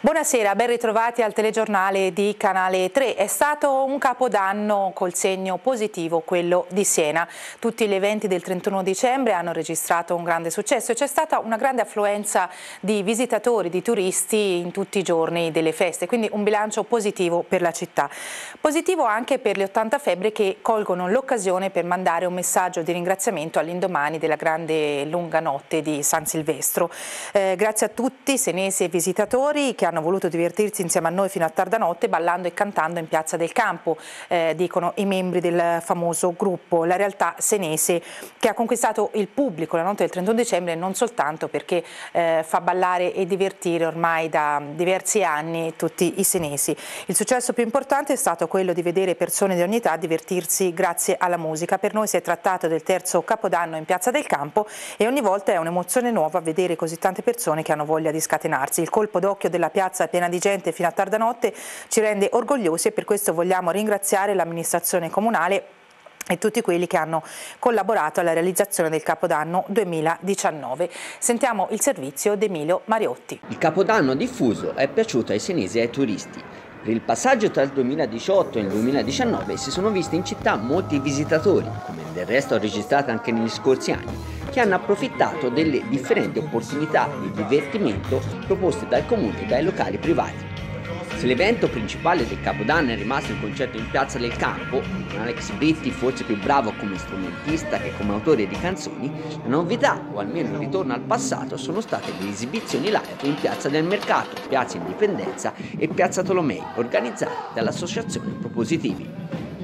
Buonasera, ben ritrovati al telegiornale di Canale 3. È stato un capodanno col segno positivo, quello di Siena. Tutti gli eventi del 31 dicembre hanno registrato un grande successo e c'è stata una grande affluenza di visitatori, di turisti in tutti i giorni delle feste, quindi un bilancio positivo per la città. Positivo anche per le 80 febbre che colgono l'occasione per mandare un messaggio di ringraziamento all'indomani della grande lunga notte di San Silvestro. Eh, grazie a tutti, senesi e visitatori che hanno voluto divertirsi insieme a noi fino a tarda notte ballando e cantando in Piazza del Campo, eh, dicono i membri del famoso gruppo. La realtà senese che ha conquistato il pubblico la notte del 31 dicembre non soltanto perché eh, fa ballare e divertire ormai da diversi anni tutti i senesi. Il successo più importante è stato quello di vedere persone di ogni età divertirsi grazie alla musica. Per noi si è trattato del terzo capodanno in Piazza del Campo e ogni volta è un'emozione nuova vedere così tante persone che hanno voglia di scatenarsi. Il colpo d'occhio della piazza piena di gente fino a tarda notte ci rende orgogliosi e per questo vogliamo ringraziare l'amministrazione comunale e tutti quelli che hanno collaborato alla realizzazione del Capodanno 2019. Sentiamo il servizio di Emilio Mariotti. Il Capodanno diffuso è piaciuto ai senesi e ai turisti. Per il passaggio tra il 2018 e il 2019 si sono visti in città molti visitatori, come del resto ho registrato anche negli scorsi anni, che hanno approfittato delle differenti opportunità di divertimento proposte dal comune e dai locali privati. Se l'evento principale del Capodanno è rimasto il concerto in Piazza del Campo, con Alex Britti forse più bravo come strumentista che come autore di canzoni, la novità, o almeno il ritorno al passato, sono state le esibizioni live in Piazza del Mercato, Piazza Indipendenza e Piazza Tolomei, organizzate dall'Associazione Propositivi.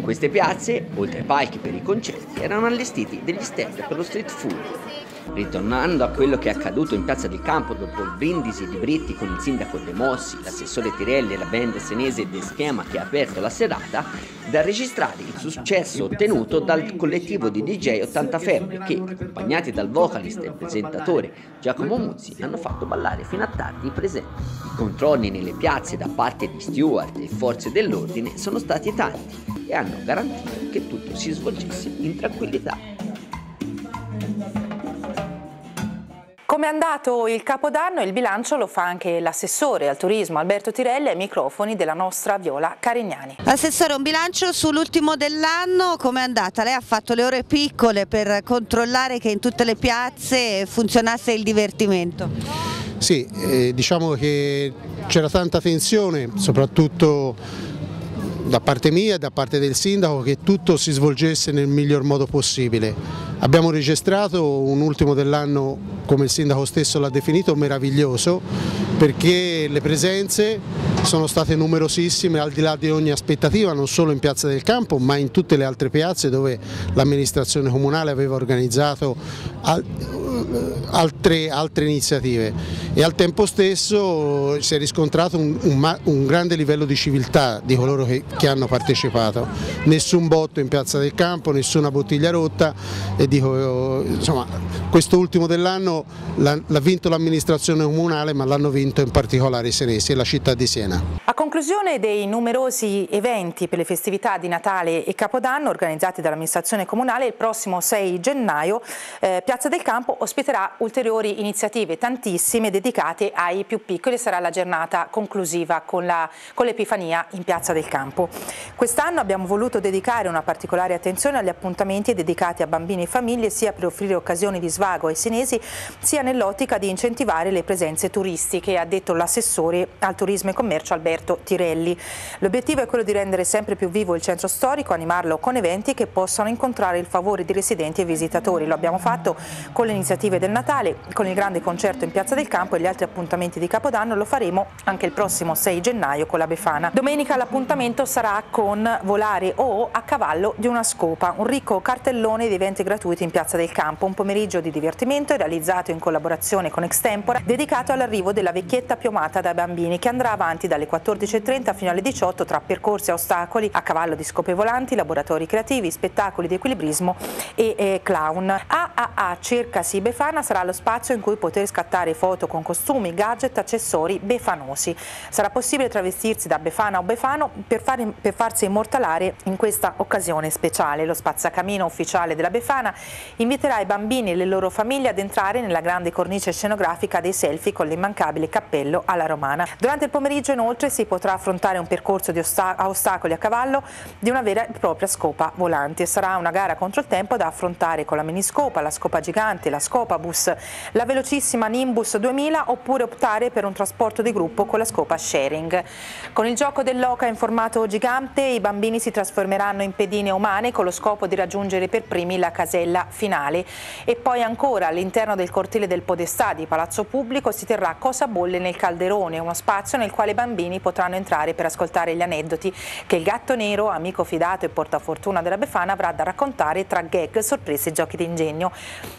Queste piazze, oltre ai palchi per i concerti, erano allestiti degli stand per lo street food. Ritornando a quello che è accaduto in Piazza del Campo dopo il brindisi di Britti con il sindaco De Mossi, l'assessore Tirelli e la band senese De Schema che ha aperto la serata, da registrare il successo ottenuto dal collettivo di DJ 80 Febbre che, accompagnati dal vocalist e presentatore Giacomo Muzzi, hanno fatto ballare fino a tardi i presenti. I controlli nelle piazze da parte di steward e forze dell'ordine sono stati tanti e hanno garantito che tutto si svolgesse in tranquillità. Come è andato il Capodanno il bilancio lo fa anche l'assessore al turismo Alberto Tirelli ai microfoni della nostra Viola Carignani. Assessore, un bilancio sull'ultimo dell'anno, come è andata? Lei ha fatto le ore piccole per controllare che in tutte le piazze funzionasse il divertimento. Sì, eh, diciamo che c'era tanta tensione, soprattutto da parte mia e da parte del sindaco che tutto si svolgesse nel miglior modo possibile. Abbiamo registrato un ultimo dell'anno, come il sindaco stesso l'ha definito, meraviglioso perché le presenze sono state numerosissime al di là di ogni aspettativa, non solo in Piazza del Campo ma in tutte le altre piazze dove l'amministrazione comunale aveva organizzato altre, altre, iniziative. E al tempo stesso si è riscontrato un, un, un grande livello di civiltà di coloro che, che, hanno partecipato, nessun botto in Piazza del Campo, nessuna bottiglia rotta. E dico, insomma, questo ultimo dell'anno l'ha vinto l'amministrazione comunale ma l'hanno vinto in particolare i senesi e la città di Siena. Conclusione dei numerosi eventi per le festività di Natale e Capodanno organizzati dall'amministrazione comunale il prossimo 6 gennaio eh, Piazza del Campo ospiterà ulteriori iniziative, tantissime, dedicate ai più piccoli. Sarà la giornata conclusiva con l'Epifania in Piazza del Campo. Quest'anno abbiamo voluto dedicare una particolare attenzione agli appuntamenti dedicati a bambini e famiglie, sia per offrire occasioni di svago ai senesi, sia nell'ottica di incentivare le presenze turistiche, ha detto l'assessore al turismo e commercio Alberto Tirelli. L'obiettivo è quello di rendere sempre più vivo il centro storico, animarlo con eventi che possano incontrare il favore di residenti e visitatori. Lo abbiamo fatto con le iniziative del Natale, con il grande concerto in Piazza del Campo e gli altri appuntamenti di Capodanno lo faremo anche il prossimo 6 gennaio con la Befana. Domenica l'appuntamento sarà con Volare o a cavallo di una scopa, un ricco cartellone di eventi gratuiti in Piazza del Campo, un pomeriggio di divertimento realizzato in collaborazione con Extempora dedicato all'arrivo della vecchietta piomata dai bambini che andrà avanti dalle 14 14.30 fino alle 18 tra percorsi a ostacoli a cavallo di scope volanti, laboratori creativi, spettacoli di equilibrismo e eh, clown. AAA Cercasi Befana sarà lo spazio in cui poter scattare foto con costumi, gadget, accessori befanosi. Sarà possibile travestirsi da Befana o Befano per, fare, per farsi immortalare in questa occasione speciale. Lo spazzacamino ufficiale della Befana inviterà i bambini e le loro famiglie ad entrare nella grande cornice scenografica dei selfie con l'immancabile cappello alla romana. Durante il pomeriggio inoltre si potrà affrontare un percorso a ostacoli a cavallo di una vera e propria scopa volante. Sarà una gara contro il tempo da affrontare con la miniscopa, la scopa gigante, la scopa bus, la velocissima Nimbus 2000 oppure optare per un trasporto di gruppo con la scopa sharing. Con il gioco dell'oca in formato gigante i bambini si trasformeranno in pedine umane con lo scopo di raggiungere per primi la casella finale. E poi ancora all'interno del cortile del Podestà di Palazzo Pubblico si terrà Cosa Bolle nel Calderone, uno spazio nel quale i bambini potranno entrare per ascoltare gli aneddoti che il gatto nero, amico fidato e portafortuna della Befana, avrà da raccontare tra gag, sorprese e giochi d'ingegno.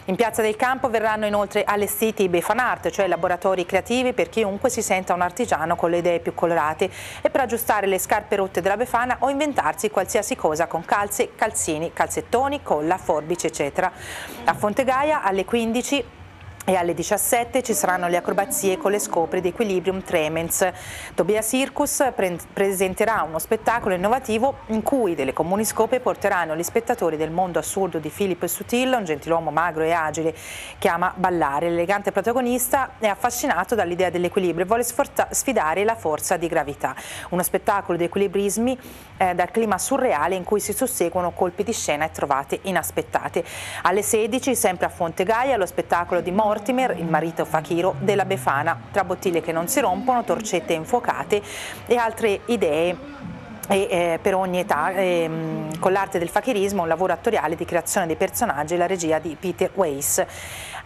In Piazza del Campo verranno inoltre allestiti i Befanart, cioè laboratori creativi per chiunque si senta un artigiano con le idee più colorate e per aggiustare le scarpe rotte della Befana o inventarsi qualsiasi cosa con calze, calzini, calzettoni, colla, forbici eccetera. A Fontegaia alle 15 e alle 17 ci saranno le acrobazie con le scopre di Equilibrium Tremens. Tobia Circus pre presenterà uno spettacolo innovativo in cui delle comuni scope porteranno gli spettatori del mondo assurdo di Philip Sutil, un gentiluomo magro e agile che ama ballare. L'elegante protagonista è affascinato dall'idea dell'equilibrio e vuole sfidare la forza di gravità. Uno spettacolo di equilibrismi eh, dal clima surreale in cui si susseguono colpi di scena e trovate inaspettate. Alle 16, sempre a Fonte Gaia, lo spettacolo di Mortimer, il marito Fakiro della Befana, tra bottiglie che non si rompono, torcette infuocate e altre idee e, eh, per ogni età, eh, con l'arte del fakirismo, un lavoro attoriale di creazione dei personaggi e la regia di Peter Weiss.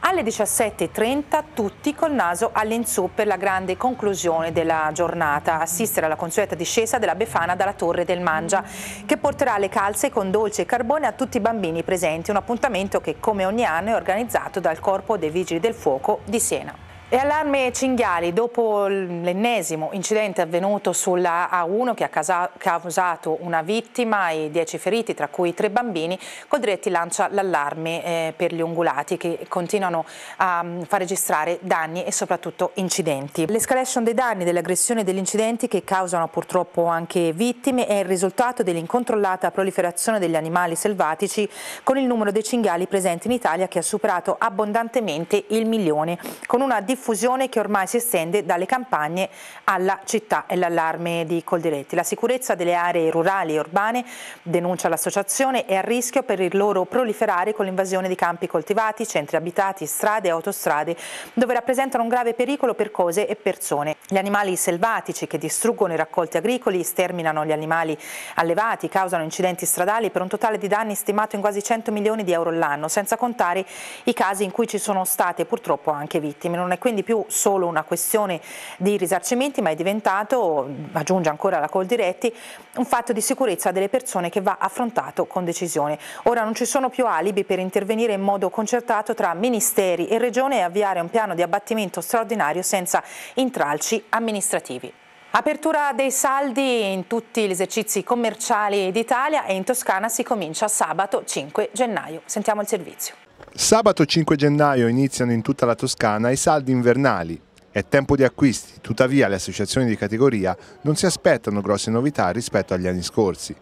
Alle 17.30 tutti col naso all'insù per la grande conclusione della giornata, assistere alla consueta discesa della Befana dalla Torre del Mangia, che porterà le calze con dolce e carbone a tutti i bambini presenti, un appuntamento che come ogni anno è organizzato dal Corpo dei Vigili del Fuoco di Siena. E allarme cinghiali dopo l'ennesimo incidente avvenuto sulla A1 che ha causato una vittima e 10 feriti, tra cui tre bambini, Coldiretti lancia l'allarme eh, per gli ungulati che continuano a mm, far registrare danni e soprattutto incidenti. L'escalation dei danni, delle aggressioni e degli incidenti che causano purtroppo anche vittime è il risultato dell'incontrollata proliferazione degli animali selvatici con il numero dei cinghiali presenti in Italia che ha superato abbondantemente il milione, con una differenza diffusione che ormai si estende dalle campagne alla città e l'allarme di Coldiretti. La sicurezza delle aree rurali e urbane, denuncia l'associazione, è a rischio per il loro proliferare con l'invasione di campi coltivati, centri abitati, strade e autostrade, dove rappresentano un grave pericolo per cose e persone. Gli animali selvatici che distruggono i raccolti agricoli, sterminano gli animali allevati, causano incidenti stradali per un totale di danni stimato in quasi 100 milioni di euro l'anno, senza contare i casi in cui ci sono state purtroppo anche vittime. Non è quindi più solo una questione di risarcimenti, ma è diventato, aggiunge ancora la Coldiretti, un fatto di sicurezza delle persone che va affrontato con decisione. Ora non ci sono più alibi per intervenire in modo concertato tra ministeri e regione e avviare un piano di abbattimento straordinario senza intralci amministrativi. Apertura dei saldi in tutti gli esercizi commerciali d'Italia e in Toscana si comincia sabato 5 gennaio. Sentiamo il servizio. Sabato 5 gennaio iniziano in tutta la Toscana i saldi invernali. È tempo di acquisti, tuttavia le associazioni di categoria non si aspettano grosse novità rispetto agli anni scorsi.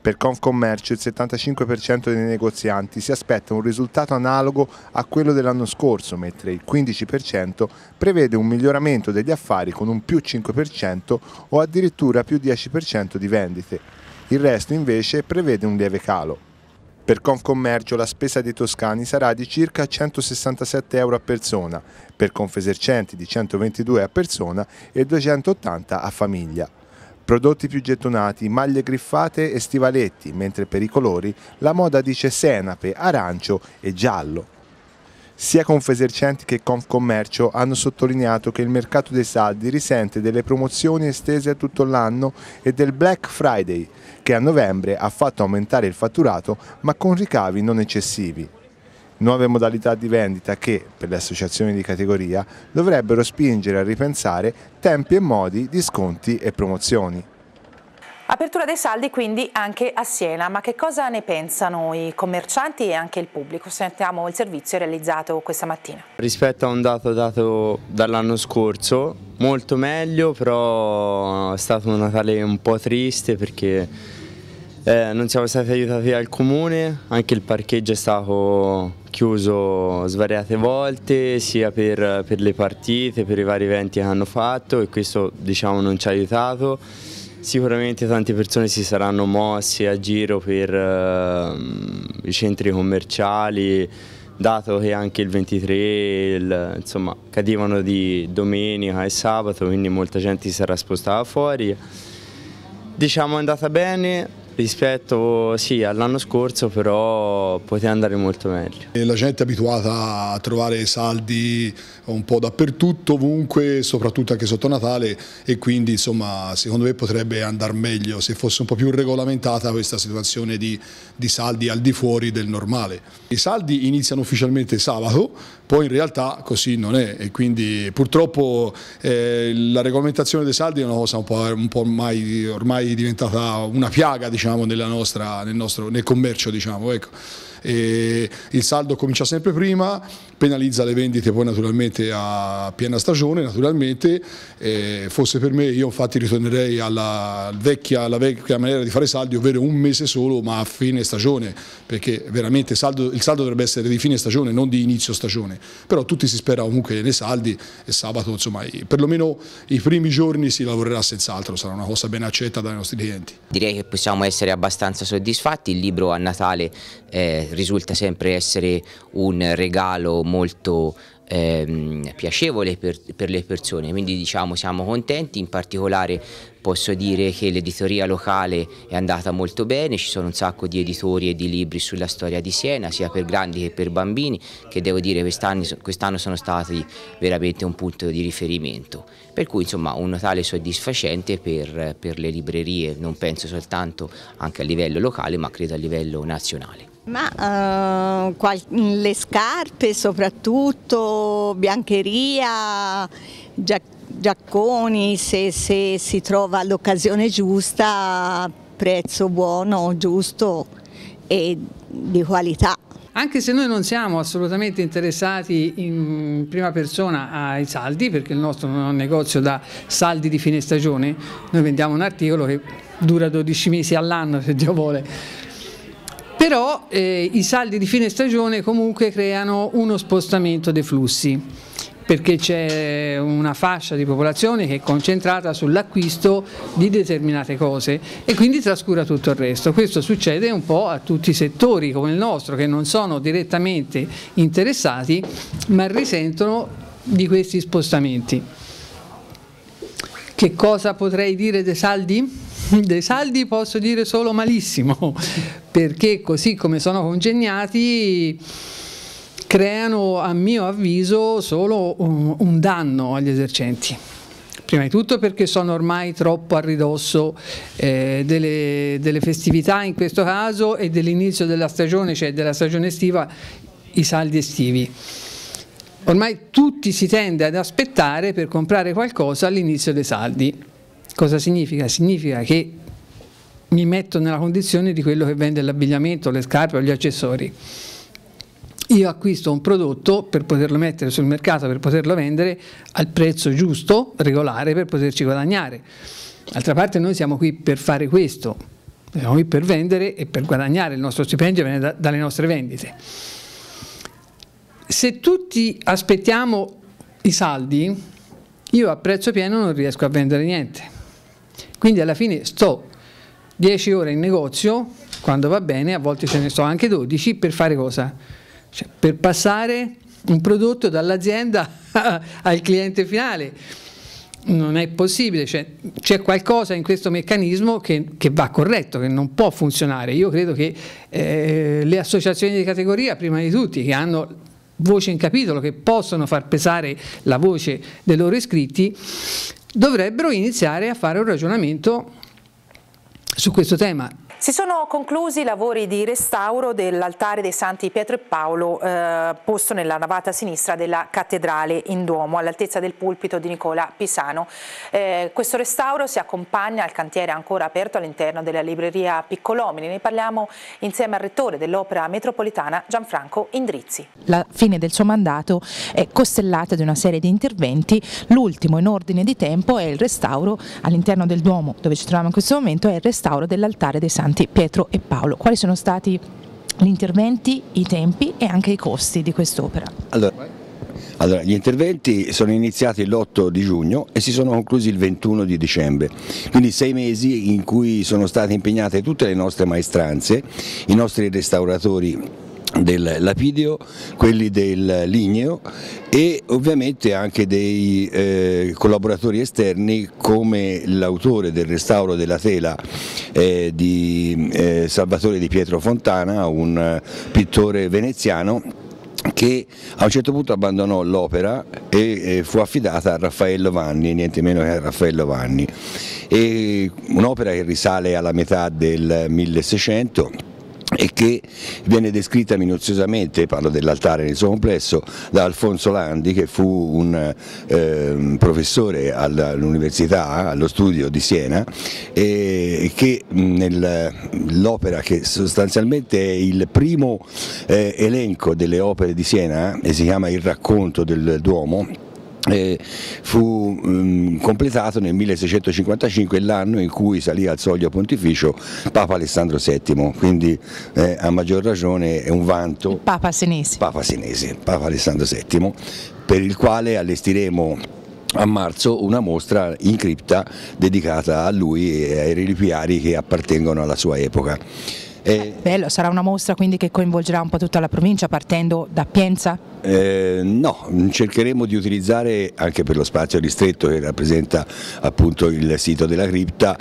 Per Confcommercio il 75% dei negozianti si aspetta un risultato analogo a quello dell'anno scorso, mentre il 15% prevede un miglioramento degli affari con un più 5% o addirittura più 10% di vendite. Il resto invece prevede un lieve calo. Per Confcommercio la spesa dei toscani sarà di circa 167 euro a persona, per Confesercenti di 122 a persona e 280 a famiglia. Prodotti più gettonati, maglie griffate e stivaletti, mentre per i colori la moda dice senape, arancio e giallo. Sia Confesercenti che Confcommercio hanno sottolineato che il mercato dei saldi risente delle promozioni estese a tutto l'anno e del Black Friday, che a novembre ha fatto aumentare il fatturato ma con ricavi non eccessivi. nuove modalità di vendita che, per le associazioni di categoria, dovrebbero spingere a ripensare tempi e modi di sconti e promozioni. Apertura dei saldi quindi anche a Siena, ma che cosa ne pensano i commercianti e anche il pubblico? Sentiamo il servizio realizzato questa mattina. Rispetto a un dato dato dall'anno scorso, molto meglio, però è stato un Natale un po' triste perché eh, non siamo stati aiutati dal comune, anche il parcheggio è stato chiuso svariate volte sia per, per le partite, per i vari eventi che hanno fatto e questo diciamo non ci ha aiutato. Sicuramente tante persone si saranno mosse a giro per uh, i centri commerciali, dato che anche il 23 il, insomma, cadevano di domenica e sabato, quindi molta gente si sarà spostata fuori. Diciamo è andata bene, rispetto sì, all'anno scorso però poteva andare molto meglio. La gente è abituata a trovare saldi un po' dappertutto, ovunque, soprattutto anche sotto Natale e quindi insomma secondo me potrebbe andare meglio se fosse un po' più regolamentata questa situazione di, di saldi al di fuori del normale. I saldi iniziano ufficialmente sabato, poi in realtà così non è e quindi purtroppo eh, la regolamentazione dei saldi è una cosa un po', un po ormai, ormai diventata una piaga diciamo, nostra, nel, nostro, nel commercio. Diciamo, ecco. Il saldo comincia sempre prima, penalizza le vendite poi naturalmente a piena stagione, naturalmente, fosse per me io infatti ritornerei alla vecchia, alla vecchia, maniera di fare saldi, ovvero un mese solo ma a fine stagione, perché veramente saldo, il saldo dovrebbe essere di fine stagione, non di inizio stagione, però tutti si spera comunque nei saldi e sabato insomma perlomeno i primi giorni si lavorerà senz'altro, sarà una cosa ben accetta dai nostri clienti. Direi che possiamo essere abbastanza soddisfatti, il libro a Natale eh, risulta sempre essere un regalo molto ehm, piacevole per, per, le persone, quindi diciamo siamo contenti, in particolare posso dire che l'editoria locale è andata molto bene, ci sono un sacco di editori e di libri sulla storia di Siena, sia per grandi che per bambini, che devo dire quest'anno quest sono stati veramente un punto di riferimento, per cui insomma un Natale soddisfacente per, per le librerie, non penso soltanto anche a livello locale ma credo a livello nazionale. Ma uh, le scarpe soprattutto, biancheria, giacconi, se, se si trova l'occasione giusta, prezzo buono, giusto e di qualità. Anche se noi non siamo assolutamente interessati in prima persona ai saldi, perché il nostro non è un negozio da saldi di fine stagione, noi vendiamo un articolo che dura 12 mesi all'anno se Dio vuole però eh, i saldi di fine stagione comunque creano uno spostamento dei flussi perché c'è una fascia di popolazione che è concentrata sull'acquisto di determinate cose e quindi trascura tutto il resto. Questo succede un po' a tutti i settori come il nostro che non sono direttamente interessati ma risentono di questi spostamenti. Che cosa potrei dire dei saldi? Dei saldi posso dire solo malissimo, perché così come sono congegnati creano a mio avviso solo un, un danno agli esercenti. Prima di tutto perché sono ormai troppo a ridosso eh, delle, delle, festività in questo caso e dell'inizio della stagione, cioè della stagione estiva, i saldi estivi. Ormai tutti si tende ad aspettare per comprare qualcosa all'inizio dei saldi. Cosa significa? Significa che mi metto nella condizione di quello che vende l'abbigliamento, le scarpe o gli accessori. Io acquisto un prodotto per poterlo mettere sul mercato, per poterlo vendere al prezzo giusto, regolare, per poterci guadagnare. D'altra parte noi siamo qui per fare questo, siamo qui per vendere e per guadagnare, il nostro stipendio viene da, dalle nostre vendite. Se tutti aspettiamo i saldi, io a prezzo pieno non riesco a vendere niente. Quindi alla fine sto 10 ore in negozio, quando va bene, a volte ce ne sto anche 12, per fare cosa? Cioè, per passare un prodotto dall'azienda al cliente finale. Non è possibile, cioè, c'è qualcosa in questo meccanismo che, che, va corretto, che non può funzionare. Io credo che eh, le associazioni di categoria, prima di tutti, che hanno voce in capitolo, che possono far pesare la voce dei loro iscritti, dovrebbero iniziare a fare un ragionamento su questo tema. Si sono conclusi i lavori di restauro dell'altare dei Santi Pietro e Paolo eh, posto nella navata sinistra della cattedrale in Duomo all'altezza del pulpito di Nicola Pisano. Eh, questo restauro si accompagna al cantiere ancora aperto all'interno della libreria Piccolomini. Ne parliamo insieme al rettore dell'Opera Metropolitana Gianfranco Indrizzi. La fine del suo mandato è costellata di una serie di interventi, l'ultimo in ordine di tempo è il restauro all'interno del Duomo dove ci troviamo in questo momento è il restauro dell'altare dei Santi Santi Pietro e Paolo. Quali sono stati gli interventi, i tempi e anche i costi di quest'opera? Allora, allora, gli interventi sono iniziati l'8 di giugno e si sono conclusi il 21 di dicembre, quindi sei mesi in cui sono state impegnate tutte le nostre maestranze, i nostri restauratori del lapidio, quelli del ligneo e ovviamente anche dei eh, collaboratori esterni come l'autore del restauro della tela eh, di eh, Salvatore di Pietro Fontana, un eh, pittore veneziano che a un certo punto abbandonò l'opera e fu affidata a Raffaello Vanni, niente meno che a Raffaello Vanni. un'opera che risale alla metà del 1600 e che viene descritta minuziosamente, parlo dell'altare nel suo complesso, da Alfonso Landi che fu un eh, professore all'università, allo studio di Siena e che nell'opera che sostanzialmente è il primo eh, elenco delle opere di Siena e si chiama Il racconto del Duomo eh, fu um, completato nel 1655, l'anno in cui salì al soglio pontificio Papa Alessandro VII, quindi eh, a maggior ragione è un vanto. Il Papa Senesi. Papa Senesi, Papa Alessandro VII, per il quale allestiremo a marzo una mostra in cripta dedicata a lui e ai reliquiari che appartengono alla sua epoca. Eh, bello, sarà una mostra quindi che coinvolgerà un po' tutta la provincia partendo da Pienza? Eh, no, cercheremo di utilizzare anche per lo spazio ristretto che rappresenta appunto il sito della cripta,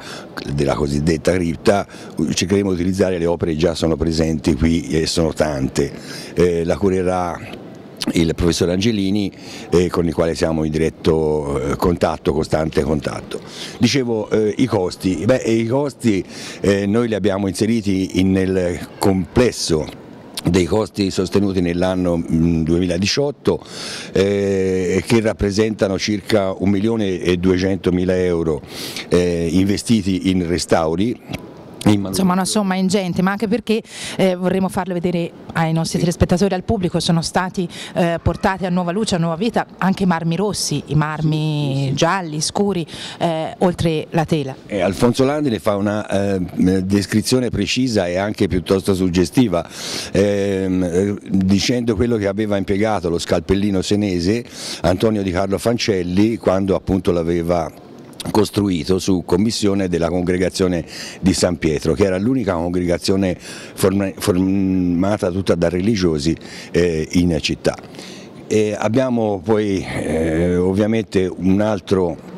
della cosiddetta cripta, cercheremo di utilizzare le opere che già sono presenti qui e sono tante. Eh, la curerà il professor Angelini eh, con il quale siamo in diretto eh, contatto, costante contatto. Dicevo eh, i costi, Beh, i costi eh, noi li abbiamo inseriti in, nel complesso dei costi sostenuti nell'anno 2018 mm, eh, che rappresentano circa 1.200.000 euro eh, investiti in restauri Insomma una somma ingente, ma anche perché eh, vorremmo farlo vedere ai nostri telespettatori, al pubblico, sono stati eh, portati a nuova luce, a nuova vita anche i marmi rossi, i marmi gialli, scuri, eh, oltre la tela. Alfonso Landi ne fa una eh, descrizione precisa e anche piuttosto suggestiva, ehm, dicendo quello che aveva impiegato lo scalpellino senese Antonio Di Carlo Fancelli quando appunto l'aveva costruito su commissione della congregazione di San Pietro che era l'unica congregazione formata tutta da religiosi eh, in città. E abbiamo poi eh, ovviamente un altro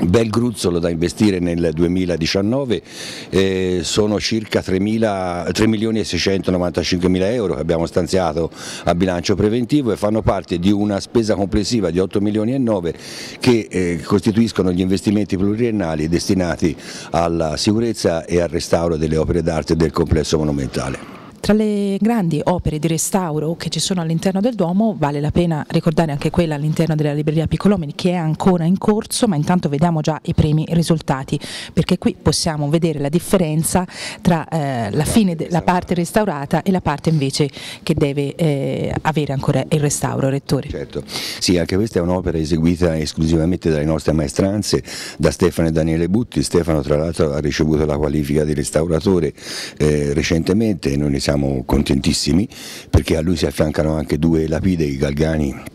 bel gruzzolo da investire nel 2019 eh, sono circa 3, 3 milioni e 695 mila euro che abbiamo stanziato a bilancio preventivo e fanno parte di una spesa complessiva di 8 milioni e 9 che eh, costituiscono gli investimenti pluriennali destinati alla sicurezza e al restauro delle opere d'arte del complesso monumentale. Tra le grandi opere di restauro che ci sono all'interno del Duomo vale la pena ricordare anche quella all'interno della libreria Piccolomini che è ancora in corso ma intanto vediamo già i primi risultati perché qui possiamo vedere la differenza tra eh, la fine della parte restaurata e la parte invece che deve eh, avere ancora il restauro, Rettore. Certo, sì anche questa è un'opera eseguita esclusivamente dalle nostre maestranze, da Stefano e Daniele Butti, Stefano tra l'altro ha ricevuto la qualifica di restauratore eh, recentemente, noi ne siamo siamo contentissimi perché a lui si affiancano anche due lapidei galgani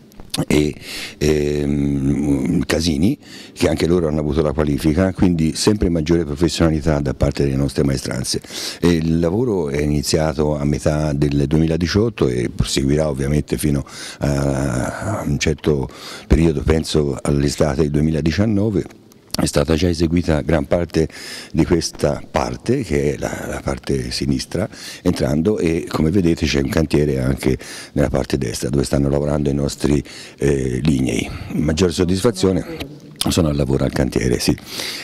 e ehm, Casini che anche loro hanno avuto la qualifica quindi sempre maggiore professionalità da parte delle nostre maestranze. E il lavoro è iniziato a metà del 2018 e proseguirà ovviamente fino a, a un certo periodo penso all'estate del 2019 è stata già eseguita gran parte di questa parte, che è la, la parte sinistra, entrando e come vedete c'è un cantiere anche nella parte destra dove stanno lavorando i nostri eh, lignei. Maggiore soddisfazione Sono al lavoro al cantiere, sì,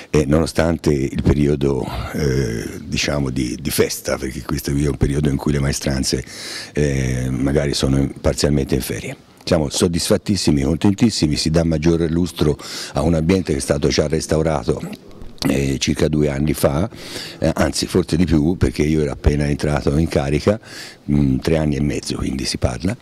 e nonostante il periodo eh, diciamo di, di, festa, perché questo è un periodo in cui le maestranze eh, magari sono parzialmente in ferie. Siamo soddisfattissimi, contentissimi, si dà maggiore lustro a un ambiente che è stato già restaurato eh, circa due anni fa, eh, anzi forse di più perché io ero appena entrato in carica, mh, mm, tre anni e mezzo quindi si parla,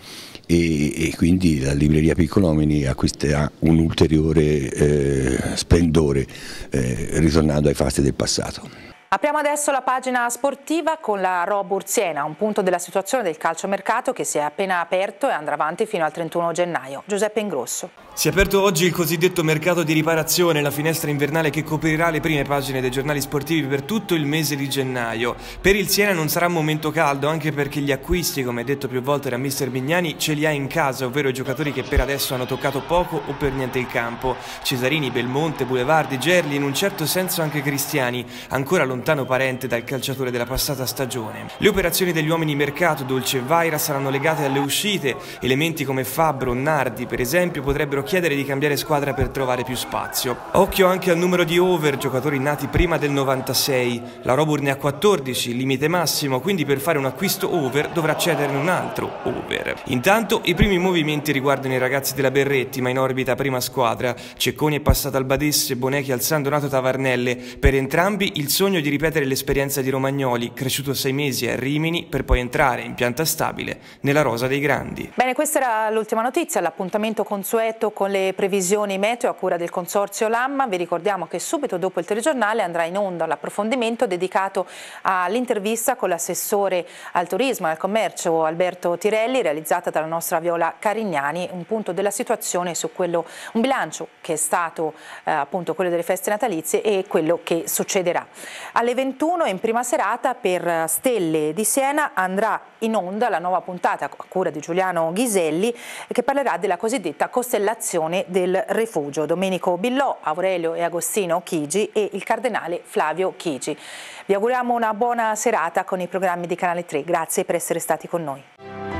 e, e quindi la libreria Piccolomini acquisterà un ulteriore eh, splendore eh, ritornando ai fasti del passato. Apriamo adesso la pagina sportiva con la Ro Burziena, un punto della situazione del calciomercato che si è appena aperto e andrà avanti fino al 31 gennaio. Giuseppe Ingrosso. Si è aperto oggi il cosiddetto mercato di riparazione, la finestra invernale che coprirà le prime pagine dei giornali sportivi per tutto il mese di gennaio. Per il Siena non sarà un momento caldo, anche perché gli acquisti, come detto più volte da mister Bignani, ce li ha in casa, ovvero i giocatori che per adesso hanno toccato poco o per niente il campo. Cesarini, Belmonte, Boulevardi, Gerli, in un certo senso anche Cristiani, ancora lontani lontano parente dal calciatore della passata stagione. Le operazioni degli uomini mercato Dolce e Vaira saranno legate alle uscite, elementi come Fabbro, Nardi per esempio potrebbero chiedere di cambiare squadra per trovare più spazio. Occhio anche al numero di over, giocatori nati prima del 96, la Robur ne ha 14, limite massimo, quindi per fare un acquisto over dovrà cederne un altro over. Intanto i primi movimenti riguardano i ragazzi della Berretti, ma in orbita prima squadra. Cecconi è passato al Badesse, Bonechi al San Donato Tavarnelle, per entrambi il sogno di ripetere l'esperienza di Romagnoli, cresciuto sei mesi a Rimini per poi entrare in pianta stabile nella rosa dei grandi. Bene, questa era l'ultima notizia, l'appuntamento consueto con le previsioni meteo a cura del consorzio Lamma. Vi ricordiamo che subito dopo il telegiornale andrà in onda l'approfondimento dedicato all'intervista con l'assessore al turismo e al commercio Alberto Tirelli, realizzata dalla nostra Viola Carignani, un punto della situazione su quello, un bilancio che è stato eh, appunto quello delle feste natalizie e quello che succederà. Alle 21 in prima serata per Stelle di Siena andrà in onda la nuova puntata a cura di Giuliano Ghiselli che parlerà della cosiddetta costellazione del rifugio. Domenico Billò, Aurelio e Agostino Chigi e il cardinale Flavio Chigi. Vi auguriamo una buona serata con i programmi di Canale 3. Grazie per essere stati con noi.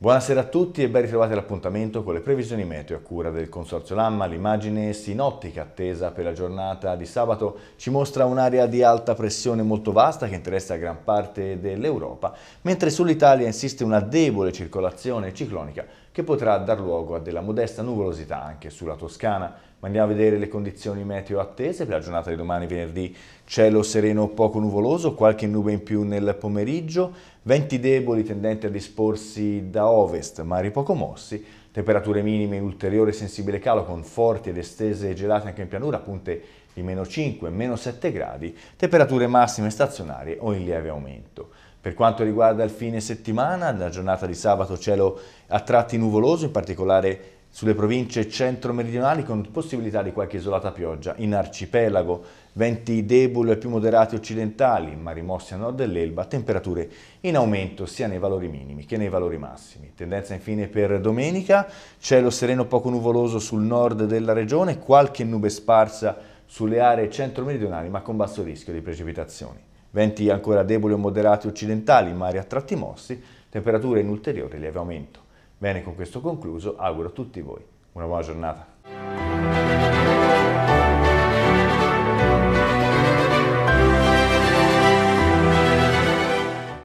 Buonasera a tutti e ben ritrovati all'appuntamento con le previsioni meteo a cura del Consorzio Lamma. L'immagine sinottica attesa per la giornata di sabato ci mostra un'area di alta pressione molto vasta che interessa gran parte dell'Europa, mentre sull'Italia insiste una debole circolazione ciclonica che potrà dar luogo a della modesta nuvolosità anche sulla Toscana. Ma andiamo a vedere le condizioni meteo attese per la giornata di domani venerdì. Cielo sereno poco nuvoloso, qualche nube in più nel pomeriggio, venti deboli tendenti a disporsi da ovest, mari poco mossi, temperature minime in ulteriore sensibile calo con forti ed estese gelate anche in pianura, punte di meno 5, meno 7 gradi, temperature massime stazionarie o in lieve aumento. Per quanto riguarda il fine settimana, nella giornata di sabato cielo a tratti nuvoloso, in particolare sulle province centro-meridionali con possibilità di qualche isolata pioggia. In arcipelago venti deboli e più moderati occidentali, ma rimossi a nord dell'Elba, temperature in aumento sia nei valori minimi che nei valori massimi. Tendenza infine per domenica, cielo sereno poco nuvoloso sul nord della regione, qualche nube sparsa sulle aree centro-meridionali ma con basso rischio di precipitazioni. Venti ancora deboli o moderati occidentali, mari a tratti mossi, temperature in ulteriore lieve aumento. Bene, con questo concluso, auguro a tutti voi una buona giornata.